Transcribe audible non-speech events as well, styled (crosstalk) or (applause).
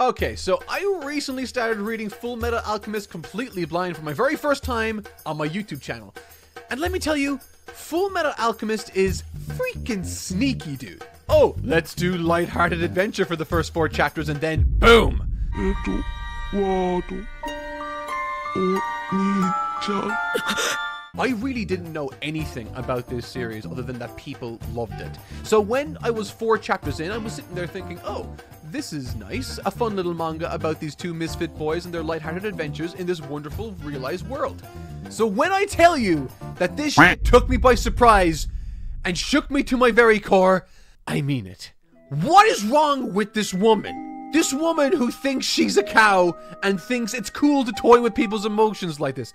Okay, so I recently started reading Full Metal Alchemist completely blind for my very first time on my YouTube channel. And let me tell you, Full Metal Alchemist is freaking sneaky, dude. Oh, let's do lighthearted adventure for the first four chapters and then boom! (laughs) I really didn't know anything about this series other than that people loved it. So when I was four chapters in, I was sitting there thinking, oh, this is nice. A fun little manga about these two misfit boys and their lighthearted adventures in this wonderful, realized world. So when I tell you that this shit took me by surprise and shook me to my very core, I mean it. What is wrong with this woman? This woman who thinks she's a cow and thinks it's cool to toy with people's emotions like this.